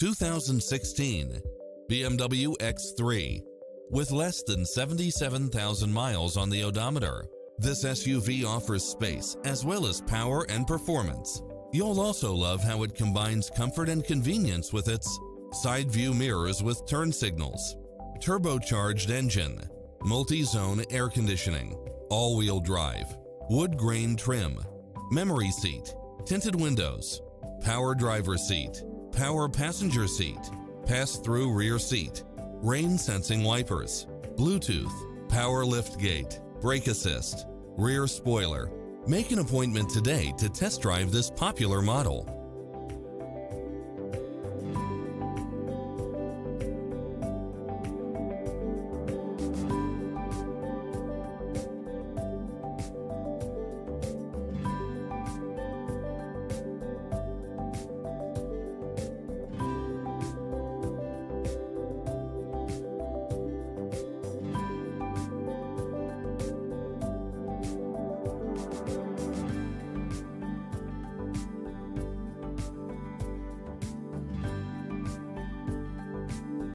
2016 BMW X3 with less than 77,000 miles on the odometer. This SUV offers space as well as power and performance. You'll also love how it combines comfort and convenience with its side view mirrors with turn signals, turbocharged engine, multi-zone air conditioning, all-wheel drive, wood grain trim, memory seat, tinted windows, power driver seat, power passenger seat, pass-through rear seat, rain sensing wipers, Bluetooth, power lift gate, brake assist, rear spoiler. Make an appointment today to test drive this popular model.